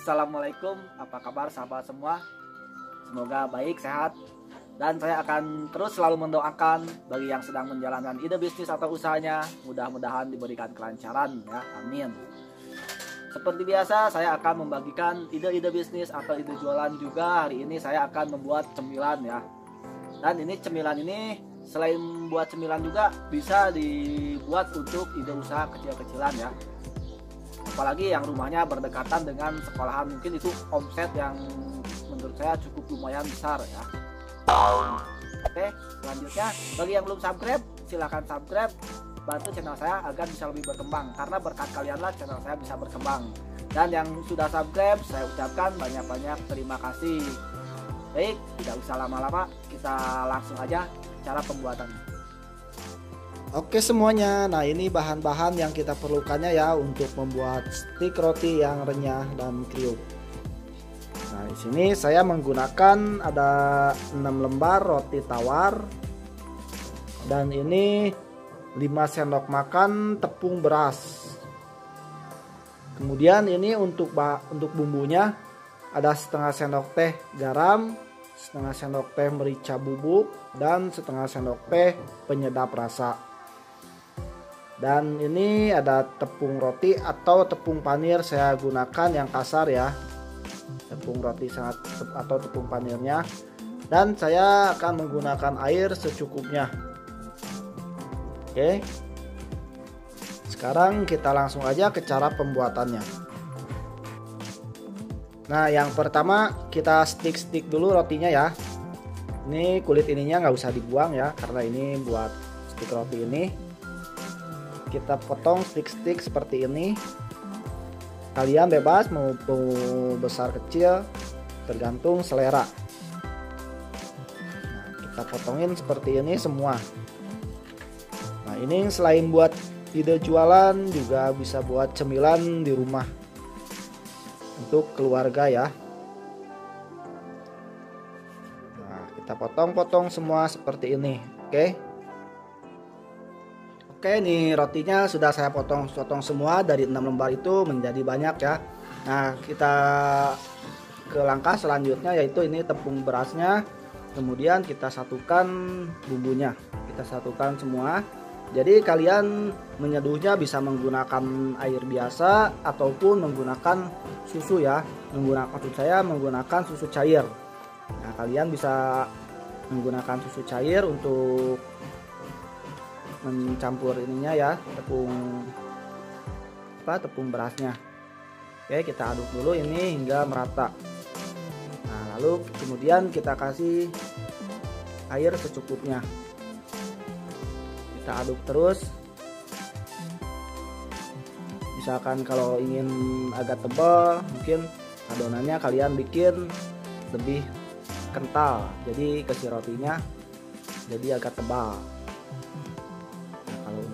Assalamualaikum, apa kabar sahabat semua? Semoga baik, sehat, dan saya akan terus selalu mendoakan bagi yang sedang menjalankan ide bisnis atau usahanya, mudah-mudahan diberikan kelancaran ya, amin. Seperti biasa, saya akan membagikan ide-ide bisnis atau ide jualan juga. Hari ini saya akan membuat cemilan ya. Dan ini cemilan ini selain buat cemilan juga bisa dibuat untuk ide usaha kecil-kecilan ya apalagi yang rumahnya berdekatan dengan sekolahan. Mungkin itu omset yang menurut saya cukup lumayan besar ya. Oke selanjutnya bagi yang belum subscribe silahkan subscribe. Bantu channel saya agar bisa lebih berkembang karena berkat kalianlah channel saya bisa berkembang. Dan yang sudah subscribe saya ucapkan banyak-banyak terima kasih. Baik tidak usah lama-lama kita langsung aja cara pembuatannya Oke semuanya, nah ini bahan-bahan yang kita perlukannya ya untuk membuat stik roti yang renyah dan kriuk. Nah di sini saya menggunakan ada 6 lembar roti tawar dan ini 5 sendok makan tepung beras. Kemudian ini untuk untuk bumbunya ada setengah sendok teh garam, setengah sendok teh merica bubuk dan setengah sendok teh penyedap rasa dan ini ada tepung roti atau tepung panir saya gunakan yang kasar ya. Tepung roti sangat atau tepung panirnya. Dan saya akan menggunakan air secukupnya. Oke. Sekarang kita langsung aja ke cara pembuatannya. Nah yang pertama kita stick-stick dulu rotinya ya. Ini kulit ininya nggak usah dibuang ya karena ini buat stick roti ini kita potong stick-stick seperti ini. Kalian bebas mau, besar kecil tergantung selera. Nah, kita potongin seperti ini semua. Nah ini selain buat ide jualan juga bisa buat cemilan di rumah. Untuk keluarga ya. Nah kita potong-potong semua seperti ini oke? okay? Oke ini rotinya sudah saya potong-potong semua dari 6 lembar itu menjadi banyak ya. Nah kita ke langkah selanjutnya yaitu ini tepung berasnya. Kemudian kita satukan bumbunya. Kita satukan semua. Jadi kalian menyeduhnya bisa menggunakan air biasa Ataupun menggunakan susu ya. Menggunakan Maksud saya menggunakan susu cair. Nah kalian bisa menggunakan susu cair untuk mencampur ininya ya tepung apa tepung berasnya. Oke kita aduk dulu ini hingga merata. Nah lalu kemudian kita kasih air secukupnya. Kita aduk terus. Misalkan kalau ingin agak tebal mungkin adonannya kalian bikin lebih kental. Jadi kesi rotinya jadi agak tebal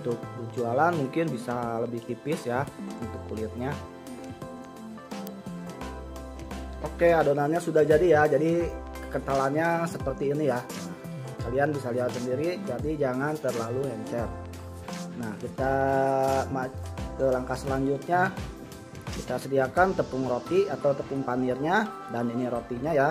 untuk jualan mungkin bisa lebih tipis ya untuk kulitnya. Oke adonannya sudah jadi ya. Jadi kekentalannya seperti ini ya. Kalian bisa lihat sendiri jadi jangan terlalu encer. Nah kita ke langkah selanjutnya. Kita sediakan tepung roti atau tepung panirnya dan ini rotinya ya.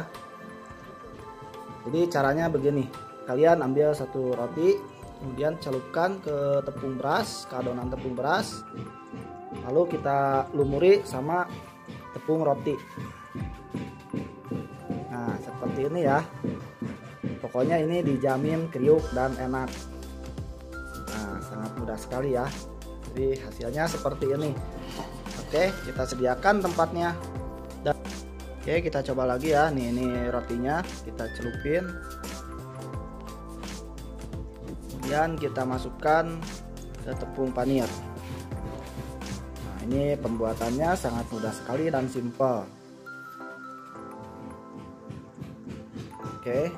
Jadi caranya begini. Kalian ambil satu roti kemudian celupkan ke tepung beras ke adonan tepung beras. Lalu kita lumuri sama tepung roti. Nah seperti ini ya. Pokoknya ini dijamin kriuk dan enak. Nah sangat mudah sekali ya. Jadi hasilnya seperti ini. Oke kita sediakan tempatnya. Dan oke kita coba lagi ya. Nih ini rotinya. Kita celupin kemudian kita masukkan ke tepung panir nah ini pembuatannya sangat mudah sekali dan simple. Oke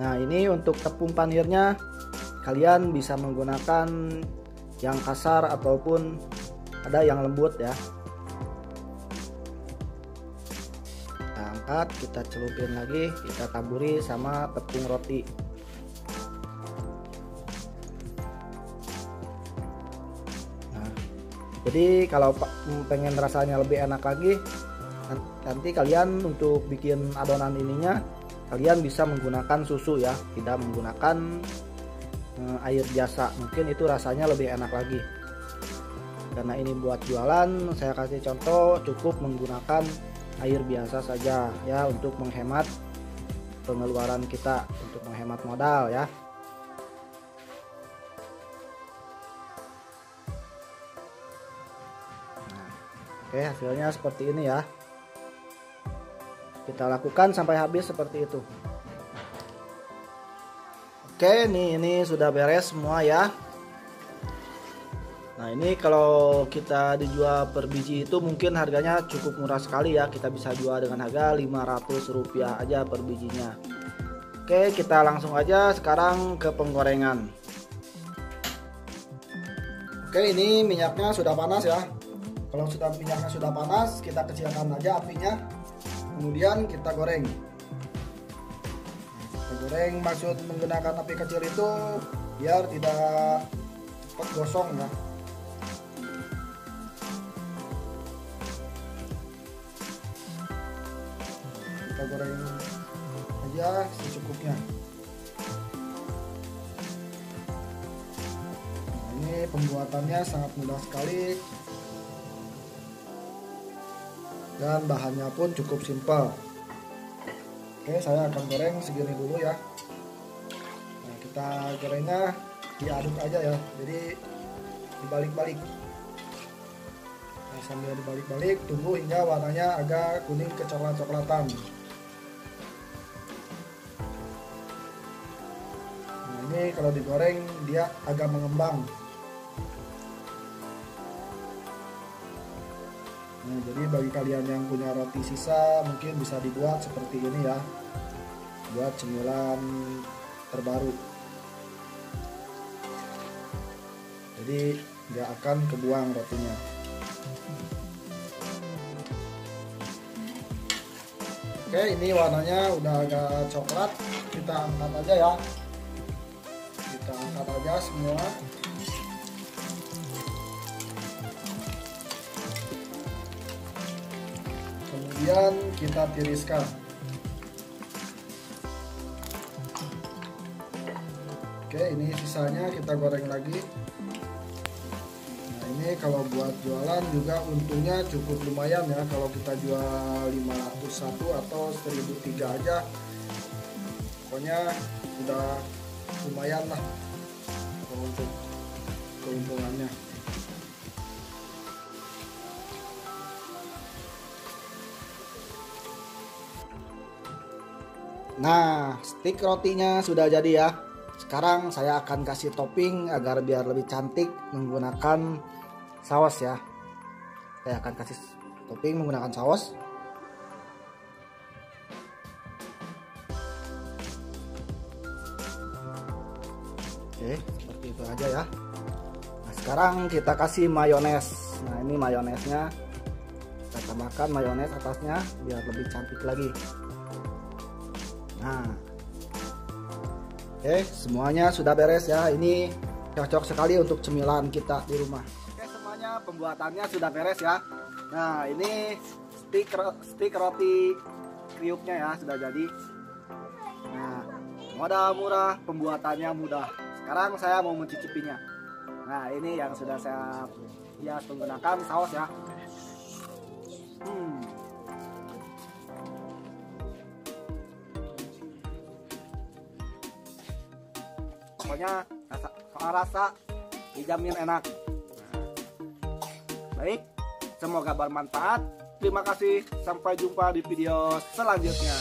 Nah ini untuk tepung panirnya kalian bisa menggunakan yang kasar ataupun ada yang lembut ya. Kita angkat kita celupin lagi kita taburi sama tepung roti. Nah, jadi kalau pengen rasanya lebih enak lagi nanti kalian untuk bikin adonan ininya kalian bisa menggunakan susu ya tidak menggunakan eh, air biasa mungkin itu rasanya lebih enak lagi. Karena ini buat jualan saya kasih contoh cukup menggunakan air biasa saja ya untuk menghemat pengeluaran kita untuk menghemat modal ya. Nah, oke hasilnya seperti ini ya kita lakukan sampai habis seperti itu. Oke nih ini sudah beres semua ya. Nah ini kalau kita dijual per biji itu mungkin harganya cukup murah sekali ya. Kita bisa jual dengan harga 500 rupiah aja per bijinya. Oke kita langsung aja sekarang ke penggorengan. Oke ini minyaknya sudah panas ya. Kalau sudah minyaknya sudah panas kita kecilkan aja apinya kemudian kita goreng. Kita goreng maksud menggunakan api kecil itu biar tidak cepat gosong ya. Kita goreng aja secukupnya. Nah, ini pembuatannya sangat mudah sekali dan bahannya pun cukup simpel. Oke saya akan goreng segini dulu ya. Nah kita gorengnya diaduk aja ya. Jadi dibalik-balik. Nah sambil dibalik-balik tunggu hingga warnanya agak kuning kecoklat-coklatan nah ini kalau digoreng dia agak mengembang jadi bagi kalian yang punya roti sisa mungkin bisa dibuat seperti ini ya. Buat cemilan terbaru. Jadi nggak akan kebuang rotinya. Oke, ini warnanya udah agak coklat. Kita angkat aja ya. Kita angkat aja semua. Kemudian kita tiriskan. Oke ini sisanya kita goreng lagi. Nah ini kalau buat jualan juga untungnya cukup lumayan ya. Kalau kita jual 501 atau 1003 aja pokoknya udah lumayan lah untuk keuntungannya Nah, stick rotinya sudah jadi ya. Sekarang saya akan kasih topping agar biar lebih cantik menggunakan saus ya. Saya akan kasih topping menggunakan saus. Oke, seperti itu aja ya. Nah, sekarang kita kasih mayones. Nah, ini mayonesnya. Kita tambahkan mayones atasnya biar lebih cantik lagi. Nah, oke semuanya sudah beres ya. Ini cocok sekali untuk cemilan kita di rumah. Oke semuanya pembuatannya sudah beres ya. Nah ini stick stick roti kriuknya ya sudah jadi. Nah modal murah pembuatannya mudah. Sekarang saya mau mencicipinya. Nah ini yang sudah saya hias menggunakan saus ya. Hmm. Pokoknya rasa, soal rasa dijamin enak. Baik semoga bermanfaat. Terima kasih sampai jumpa di video selanjutnya